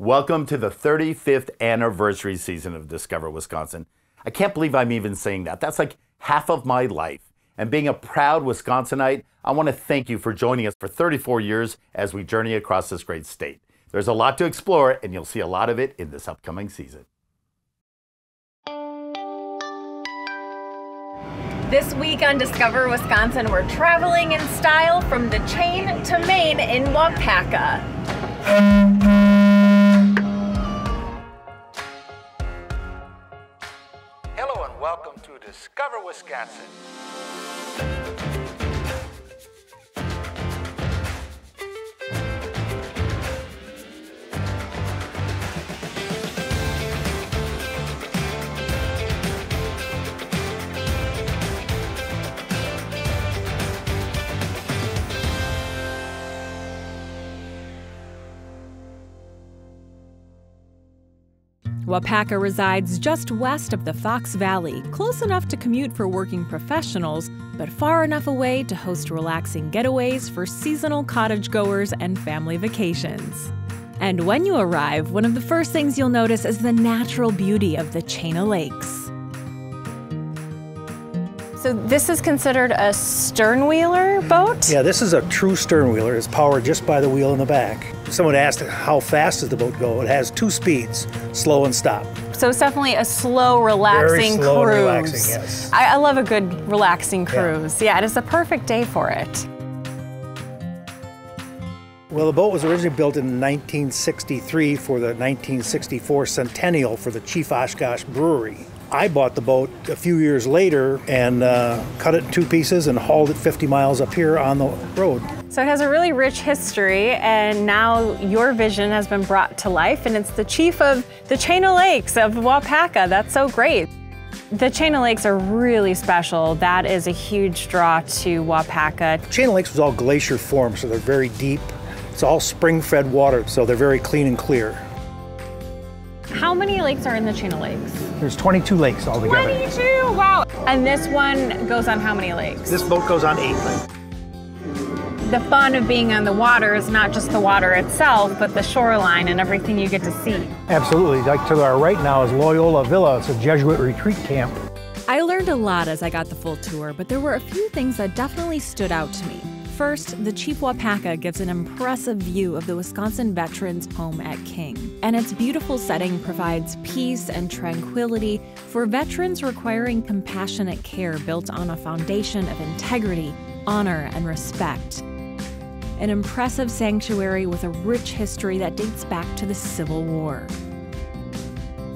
Welcome to the 35th anniversary season of Discover Wisconsin. I can't believe I'm even saying that. That's like half of my life. And being a proud Wisconsinite, I want to thank you for joining us for 34 years as we journey across this great state. There's a lot to explore, and you'll see a lot of it in this upcoming season. This week on Discover Wisconsin, we're traveling in style from the chain to Main in Waupaca. Discover Wisconsin. Waupaca resides just west of the Fox Valley, close enough to commute for working professionals, but far enough away to host relaxing getaways for seasonal cottage goers and family vacations. And when you arrive, one of the first things you'll notice is the natural beauty of the chain of lakes. So this is considered a sternwheeler boat? Yeah, this is a true sternwheeler. It's powered just by the wheel in the back. Someone asked how fast does the boat go? It has two speeds, slow and stop. So it's definitely a slow, relaxing Very slow cruise. relaxing, yes. I, I love a good relaxing cruise. Yeah. it is a perfect day for it. Well, the boat was originally built in 1963 for the 1964 centennial for the Chief Oshkosh Brewery. I bought the boat a few years later and uh, cut it in two pieces and hauled it 50 miles up here on the road. So it has a really rich history, and now your vision has been brought to life, and it's the chief of the Chain of Lakes of Waupaca. That's so great. The Chain of Lakes are really special. That is a huge draw to Waupaca. Chain of Lakes was all glacier formed, so they're very deep. It's all spring fed water, so they're very clean and clear. How many lakes are in the Chain of Lakes? There's 22 lakes altogether. 22! Wow! And this one goes on how many lakes? This boat goes on eight lakes. The fun of being on the water is not just the water itself, but the shoreline and everything you get to see. Absolutely. Like to our right now is Loyola Villa. It's a Jesuit retreat camp. I learned a lot as I got the full tour, but there were a few things that definitely stood out to me. First, the Chief Waupaca gives an impressive view of the Wisconsin veterans' home at King, and its beautiful setting provides peace and tranquility for veterans requiring compassionate care built on a foundation of integrity, honor, and respect. An impressive sanctuary with a rich history that dates back to the Civil War.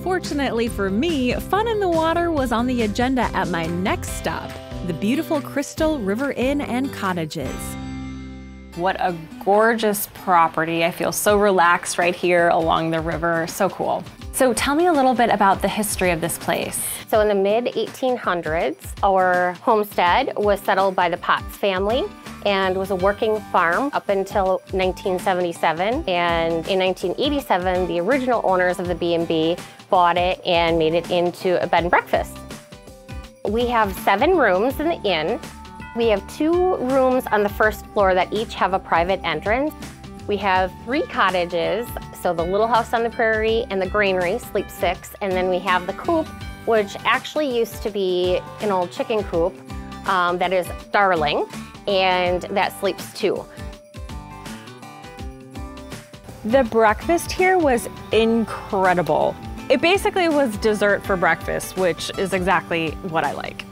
Fortunately for me, fun in the water was on the agenda at my next stop, the beautiful Crystal River Inn and Cottages. What a gorgeous property. I feel so relaxed right here along the river. So cool. So tell me a little bit about the history of this place. So in the mid 1800s, our homestead was settled by the Potts family and was a working farm up until 1977. And in 1987, the original owners of the B&B bought it and made it into a bed and breakfast. We have seven rooms in the inn. We have two rooms on the first floor that each have a private entrance. We have three cottages, so the Little House on the Prairie and the Granary sleep six, and then we have the coop, which actually used to be an old chicken coop um, that is Darling, and that sleeps two. The breakfast here was incredible. It basically was dessert for breakfast, which is exactly what I like.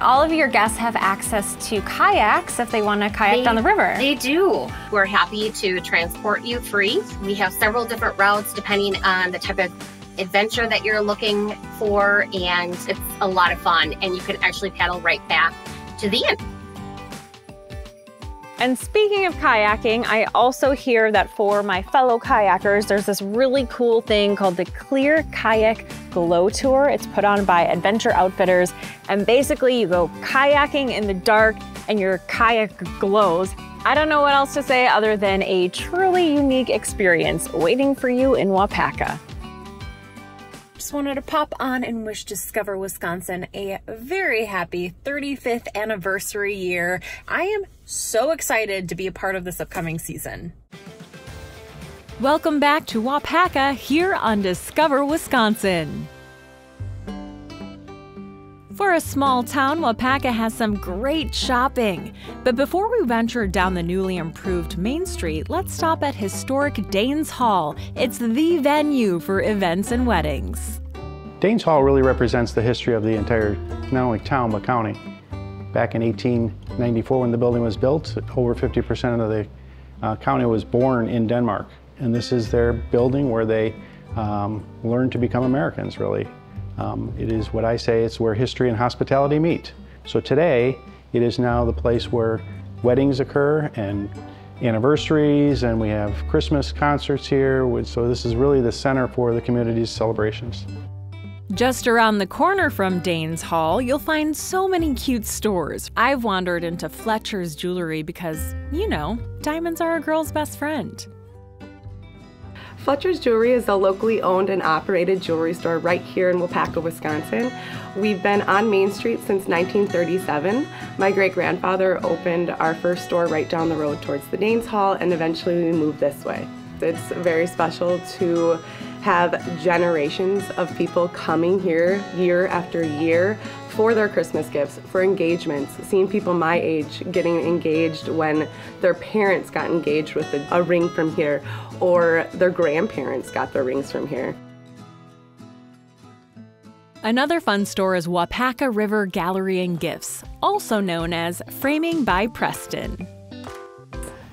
All of your guests have access to kayaks if they want to kayak They- down the river. They do. We're happy to transport you free. We have several different routes depending on the type of adventure that you're looking for, and it's a lot of fun. And you can actually paddle right back to the inn. And speaking of kayaking, I also hear that for my fellow kayakers, there's this really cool thing called the Clear Kayak Glow Tour. It's put on by Adventure Outfitters. And basically, you go kayaking in the dark and your kayak glows. I don't know what else to say other than a truly unique experience waiting for you in Waupaca. Just wanted to pop on and wish Discover Wisconsin a very happy 35th anniversary year. I am so excited to be a part of this upcoming season. Welcome back to Waupaca here on Discover Wisconsin. For a small town, Waupaca has some great shopping. But before we venture down the newly improved Main Street, let's stop at historic Danes Hall. It's the venue for events and weddings. Danes Hall really represents the history of the entire, not only town, but county. Back in 1894, when the building was built, over 50% of the uh, county was born in Denmark. And this is their building where they um, learned to become Americans, really. Um, it is what I say, it's where history and hospitality meet. So today, it is now the place where weddings occur and anniversaries, and we have Christmas concerts here. So this is really the center for the community's celebrations. Just around the corner from Danes Hall, you'll find so many cute stores. I've wandered into Fletcher's Jewelry because, you know, diamonds are a girl's best friend. Fletcher's Jewelry is a locally owned and operated jewelry store right here in Waupaca, Wisconsin. We've been on Main Street since 1937. My great grandfather opened our first store right down the road towards the Danes Hall, and eventually we moved this way. It's very special to have generations of people coming here year after year for their Christmas gifts, for engagements, seeing people my age getting engaged when their parents got engaged with a, a ring from here or their grandparents got their rings from here. Another fun store is Waupaca River Gallery and Gifts, also known as Framing by Preston.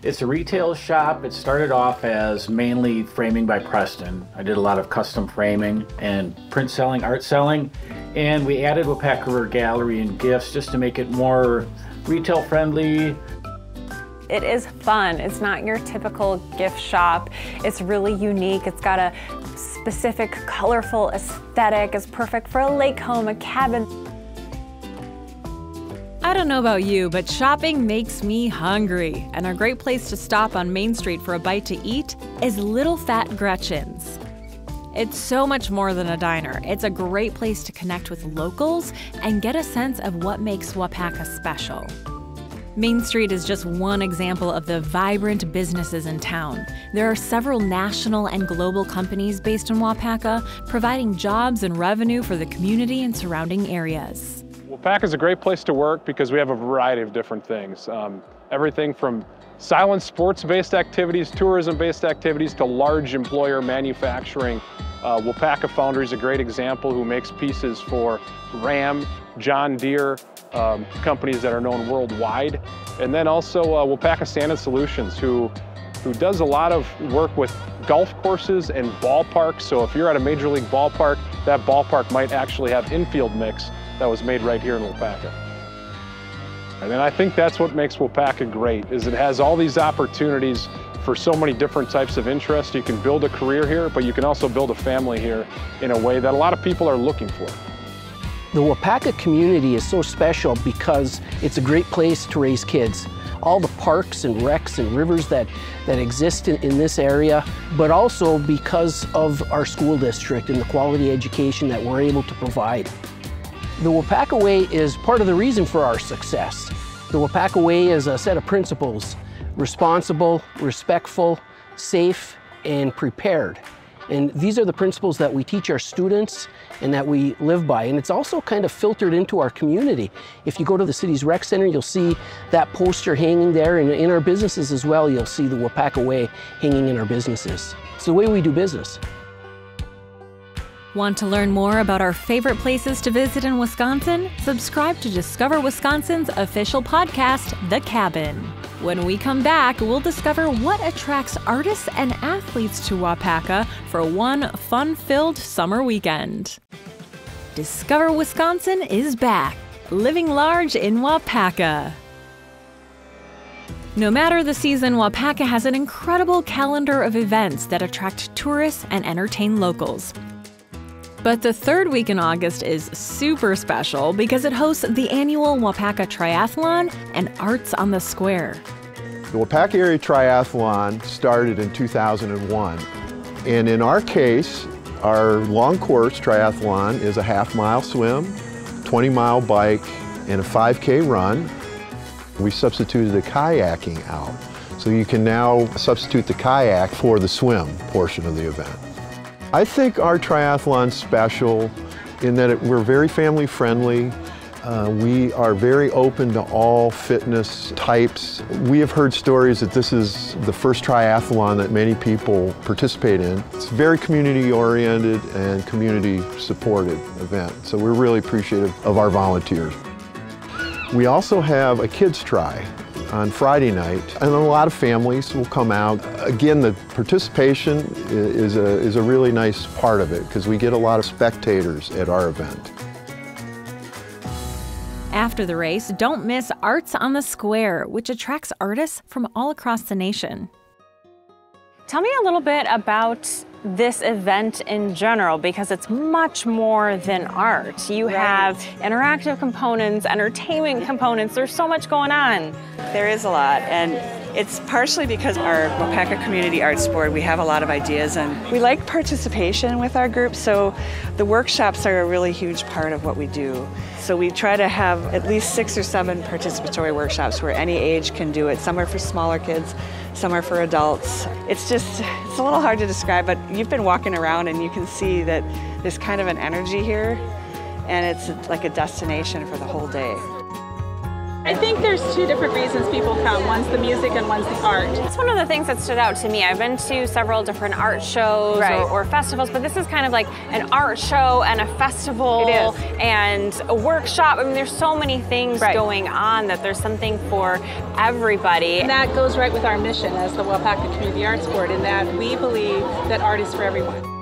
It's a retail shop. It started off as mainly framing by Preston. I did a lot of custom framing and print selling, art selling, and we added Waupaca River Gallery and Gifts just to make it more retail friendly. It is fun. It's not your typical gift shop. It's really unique. It's got a specific colorful aesthetic. It's perfect for a lake home, a cabin. I don't know about you, but shopping makes me hungry. And a great place to stop on Main Street for a bite to eat is Little Fat Gretchen's. It's so much more than a diner. It's a great place to connect with locals and get a sense of what makes Waupaca special. Main Street is just one example of the vibrant businesses in town. There are several national and global companies based in Waupaca, providing jobs and revenue for the community and surrounding areas. Waupaca is a great place to work because we have a variety of different things. Um, everything from silent sports-based activities, tourism-based activities, to large employer manufacturing. Uh, Waupaca Foundry is a great example who makes pieces for Ram, John Deere, um, companies that are known worldwide. And then also uh, Waupaca Sand Solutions who, who does a lot of work with golf courses and ballparks. So if you're at a major league ballpark, that ballpark might actually have infield mix that was made right here in Waupaca. And I think that's what makes Waupaca great, is it has all these opportunities for so many different types of interests. You can build a career here, but you can also build a family here in a way that a lot of people are looking for. The Waupaca community is so special because it's a great place to raise kids. All the parks and wrecks and rivers that, that exist in, in this area, but also because of our school district and the quality education that we're able to provide. The Waupaca Way is part of the reason for our success. The Waupaca Way is a set of principles, responsible, respectful, safe, and prepared. And these are the principles that we teach our students and that we live by. And it's also kind of filtered into our community. If you go to the city's rec center, you'll see that poster hanging there. And in our businesses as well, you'll see the Waupaca Way hanging in our businesses. It's the way we do business. Want to learn more about our favorite places to visit in Wisconsin? Subscribe to Discover Wisconsin's official podcast, The Cabin. When we come back, we'll discover what attracts artists and athletes to Waupaca for one fun filled summer weekend. Discover Wisconsin is back, living large in Waupaca. No matter the season, Waupaca has an incredible calendar of events that attract tourists and entertain locals. But the third week in August is super special because it hosts the annual Waupaca Triathlon and Arts on the Square. The Waupaca Area Triathlon started in 2001. And in our case, our long course triathlon is a half mile swim, 20 mile bike, and a 5K run. We substituted the kayaking out. So you can now substitute the kayak for the swim portion of the event. I think our triathlon's special in that it, we're very family friendly. Uh, we are very open to all fitness types. We have heard stories that this is the first triathlon that many people participate in. It's very community oriented and community supported event. So we're really appreciative of our volunteers. We also have a kids try on Friday night, and a lot of families will come out. Again, the participation is a, is a really nice part of it because we get a lot of spectators at our event. After the race, don't miss Arts on the Square, which attracts artists from all across the nation. Tell me a little bit about this event in general because it's much more than art. You right. have interactive components, entertainment components, there's so much going on. There is a lot and it's partially because our Waupaca Community Arts Board, we have a lot of ideas and we like participation with our group, so the workshops are a really huge part of what we do. So we try to have at least six or seven participatory workshops where any age can do it. Some are for smaller kids, some are for adults. It's just, it's a little hard to describe, but you've been walking around and you can see that there's kind of an energy here and it's like a destination for the whole day. I think there's two different reasons people come. One's the music and one's the art. It's one of the things that stood out to me. I've been to several different art shows right. or, or, festivals, but this is kind of like an art show and a festival and a workshop. I mean, there's so many things right. going on that there's something for everybody. And that goes right with our mission as the Waupaca Community Arts Board in that we believe that art is for everyone.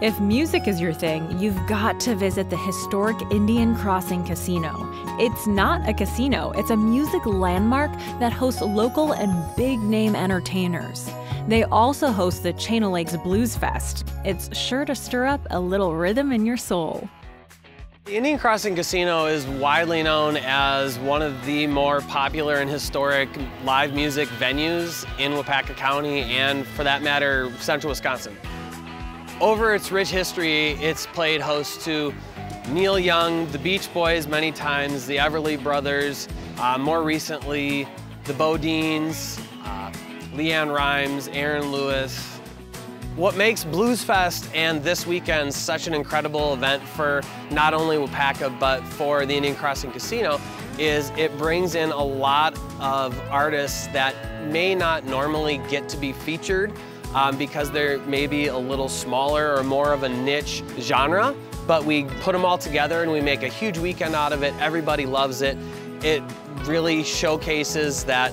If music is your thing, you've got to visit the historic Indian Crossing Casino. It's not a casino, it's a music landmark that hosts local and big name entertainers. They also host the Chain o' Lakes Blues Fest. It's sure to stir up a little rhythm in your soul. The Indian Crossing Casino is widely known as one of the more popular and historic live music venues in Waupaca County and, for that matter, central Wisconsin. Over its rich history, it's played host to Neil Young, the Beach Boys many times, the Everly Brothers, uh, more recently, the BoDeans, uh, LeAnn Rimes, Aaron Lewis. What makes Blues Fest and this weekend such an incredible event for not only Waupaca, but for the Indian Crossing Casino is it brings in a lot of artists that may not normally get to be featured um, because they're maybe a little smaller or more of a niche genre, but we put them all together and we make a huge weekend out of it. Everybody loves it. It really showcases that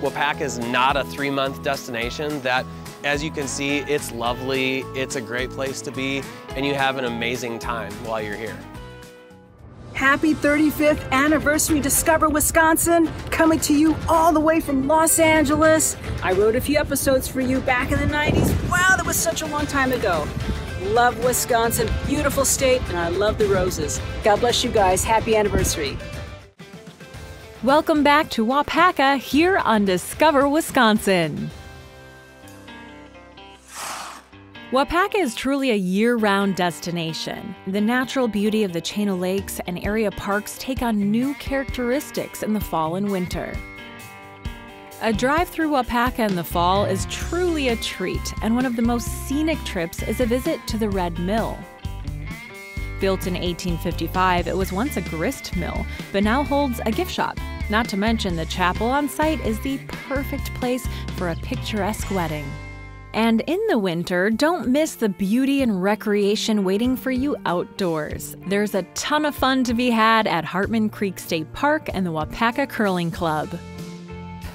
Waupaca is not a three-month destination, that as you can see, it's lovely, it's a great place to be, and you have an amazing time while you're here. Happy 35th anniversary Discover Wisconsin, coming to you all the way from Los Angeles. I wrote a few episodes for you back in the 90s. Wow, that was such a long time ago. Love Wisconsin, beautiful state, and I love the roses. God bless you guys. Happy anniversary. Welcome back to Waupaca here on Discover Wisconsin. Waupaca is truly a year round destination. The natural beauty of the Chain of Lakes and area parks take on new characteristics in the fall and winter. A drive through Waupaca in the fall is truly a treat, and one of the most scenic trips is a visit to the Red Mill. Built in 1855, it was once a grist mill, but now holds a gift shop. Not to mention, the chapel on site is the perfect place for a picturesque wedding. And in the winter, don't miss the beauty and recreation waiting for you outdoors. There's a ton of fun to be had at Hartman Creek State Park and the Waupaca Curling Club.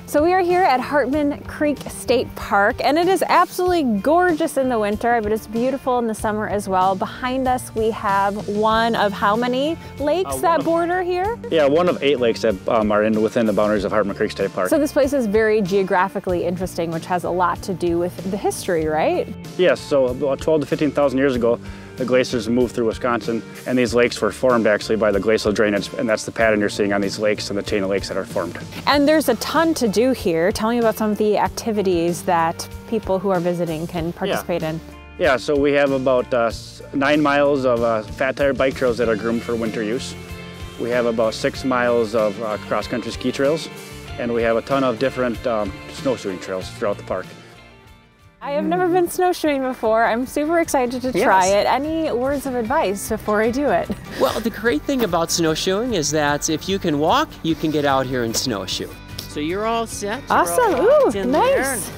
So we are here at Hartman Creek State Park and it is absolutely gorgeous in the winter, but it's beautiful in the summer as well. Behind us we have one of how many lakes uh, that of, border here? Yeah, one of eight lakes that um, are in, within the boundaries of Hartman Creek State Park. So this place is very geographically interesting, which has a lot to do with the history, right? Yes, so about 12 to 15,000 years ago, the glaciers moved through Wisconsin, and these lakes were formed actually by the glacial drainage, and that's the pattern you're seeing on these lakes and the chain of lakes that are formed. And there's a ton to do here. Tell me about some of the activities that people who are visiting can participate yeah. in. Yeah, so we have about uh, nine miles of uh, fat tire bike trails that are groomed for winter use. We have about six miles of uh, cross-country ski trails, and we have a ton of different um, snowshoeing trails throughout the park. I have never been snowshoeing before. I'm super excited to try Yes. it. Any words of advice before I do it? Well, the great thing about snowshoeing is that if you can walk, you can get out here and snowshoe. So you're all set. You're all Awesome. locked Ooh, nice.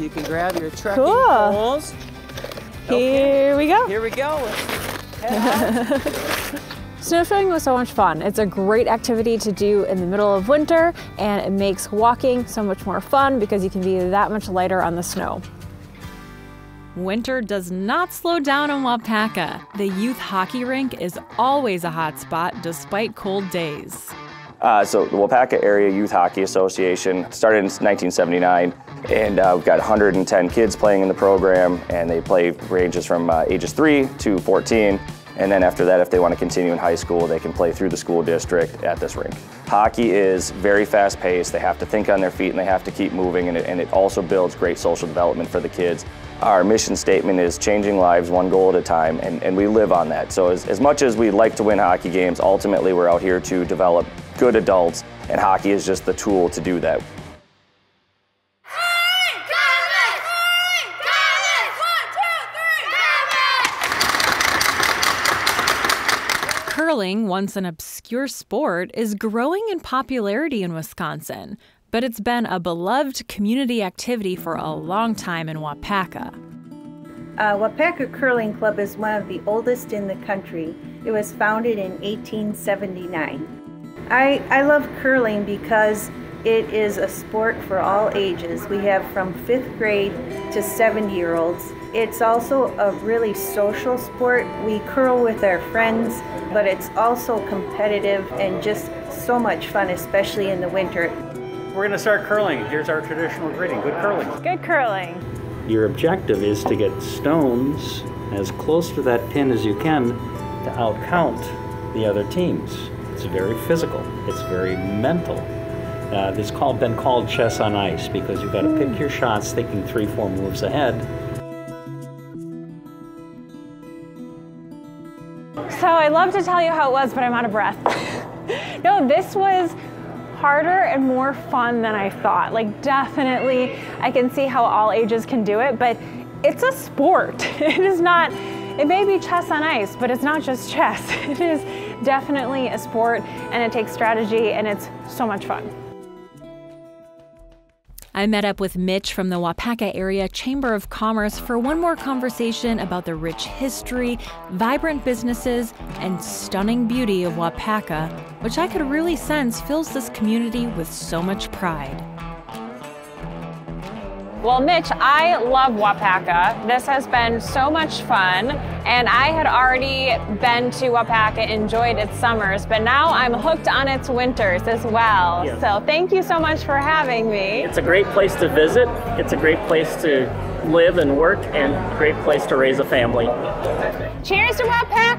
You can grab your trekking Cool. poles. Here we go. Here we go. Snowshoeing was so much fun. It's a great activity to do in the middle of winter, and it makes walking so much more fun because you can be that much lighter on the snow. Winter does not slow down in Waupaca. The youth hockey rink is always a hot spot despite cold days. Uh, so the Waupaca Area Youth Hockey Association started in 1979, and uh, we've got 110 kids playing in the program, and they play ranges from uh, ages 3 to 14. And then after that, if they want to continue in high school, they can play through the school district at this rink. Hockey is very fast paced. They have to think on their feet and they have to keep moving, and it, and it also builds great social development for the kids. Our mission statement is changing lives one goal at a time, and, and we live on that. So, as, as much as we like to win hockey games, ultimately we're out here to develop good adults, and hockey is just the tool to do that. Curling, once an obscure sport, is growing in popularity in Wisconsin, but it's been a beloved community activity for a long time in Waupaca. Uh, Waupaca Curling Club is one of the oldest in the country. It was founded in 1879. I, I love curling because it is a sport for all ages. We have from fifth grade to 70 year olds. It's also a really social sport. We curl with our friends, but it's also competitive and just so much fun, especially in the winter. We're going to start curling. Here's our traditional greeting. Good curling. Good curling. Your objective is to get stones as close to that pin as you can to outcount the other teams. It's very physical. It's very mental. Uh, it's called been called chess on ice because you've got to pick your shots, thinking three, four moves ahead. So I love to tell you how it was, but I'm out of breath. no, this was harder and more fun than I thought. Like definitely I can see how all ages can do it, but it's a sport. It is not it may be chess on ice, but it's not just chess. It is definitely a sport and it takes strategy and it's so much fun. I met up with Mitch from the Waupaca Area Chamber of Commerce for one more conversation about the rich history, vibrant businesses, and stunning beauty of Waupaca, which I could really sense fills this community with so much pride. Well, Mitch, I love Waupaca. This has been so much fun, and I had already been to Waupaca, enjoyed its summers, but now I'm hooked on its winters as well. Yes. So thank you so much for having me. It's a great place to visit. It's a great place to live and work, and a great place to raise a family. Cheers to Waupaca!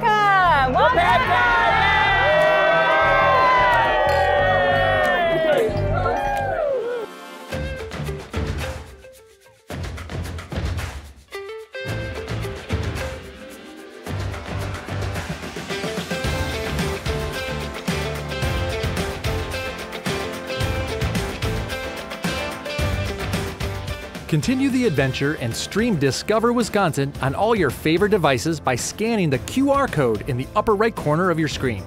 Continue the adventure and stream Discover Wisconsin on all your favorite devices by scanning the QR code in the upper right corner of your screen.